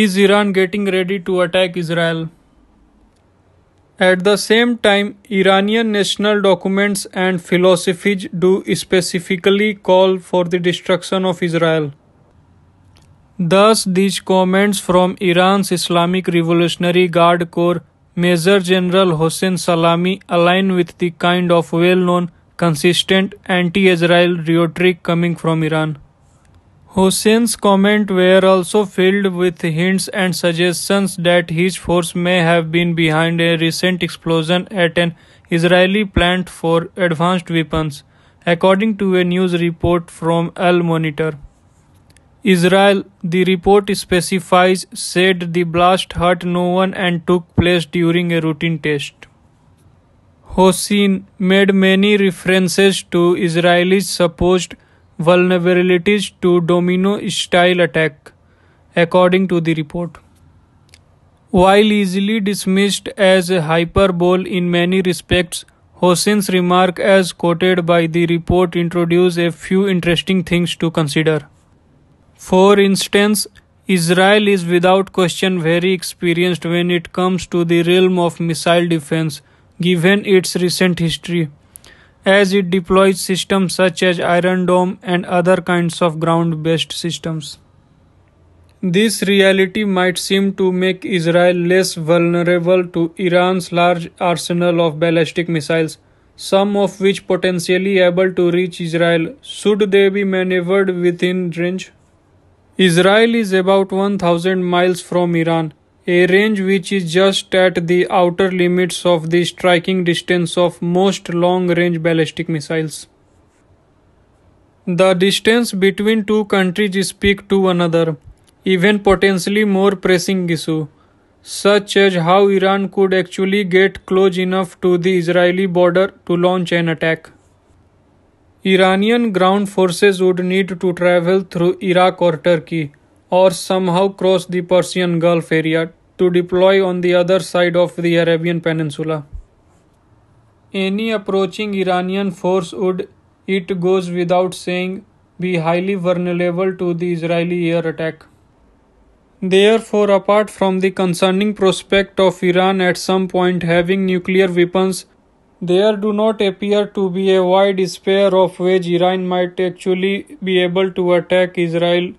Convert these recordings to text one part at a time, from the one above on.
Is Iran getting ready to attack Israel? At the same time, Iranian national documents and philosophies do specifically call for the destruction of Israel. Thus, these comments from Iran's Islamic Revolutionary Guard Corps Major General Hossein Salami align with the kind of well known, consistent anti Israel rhetoric coming from Iran. Hossein's comments were also filled with hints and suggestions that his force may have been behind a recent explosion at an Israeli plant for advanced weapons, according to a news report from Al Monitor. Israel, the report specifies, said the blast hurt no one and took place during a routine test. Hossein made many references to Israel's supposed vulnerabilities to domino style attack, according to the report. While easily dismissed as a hyperbole in many respects, Hossein's remark, as quoted by the report, introduce a few interesting things to consider. For instance, Israel is without question very experienced when it comes to the realm of missile defense, given its recent history as it deploys systems such as Iron Dome and other kinds of ground based systems. This reality might seem to make Israel less vulnerable to Iran's large arsenal of ballistic missiles, some of which potentially able to reach Israel should they be maneuvered within range. Israel is about 1000 miles from Iran, a range which is just at the outer limits of the striking distance of most long range ballistic missiles. The distance between two countries speak to another, even potentially more pressing issue, such as how Iran could actually get close enough to the Israeli border to launch an attack. Iranian ground forces would need to travel through Iraq or Turkey or somehow cross the Persian Gulf area to deploy on the other side of the Arabian Peninsula. Any approaching Iranian force would, it goes without saying, be highly vulnerable to the Israeli air attack. Therefore, apart from the concerning prospect of Iran at some point having nuclear weapons, there do not appear to be a wide sphere of which Iran might actually be able to attack Israel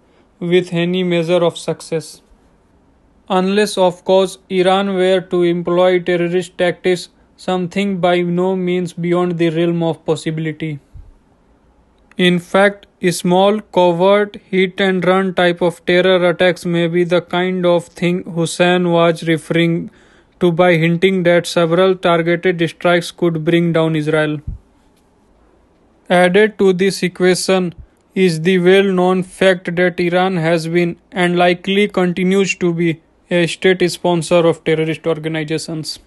with any measure of success. Unless, of course, Iran were to employ terrorist tactics, something by no means beyond the realm of possibility. In fact, small, covert, hit and run type of terror attacks may be the kind of thing Hossein was referring to by hinting that several targeted strikes could bring down Israel. Added to this equation, is the well known fact that Iran has been and likely continues to be a state sponsor of terrorist organizations.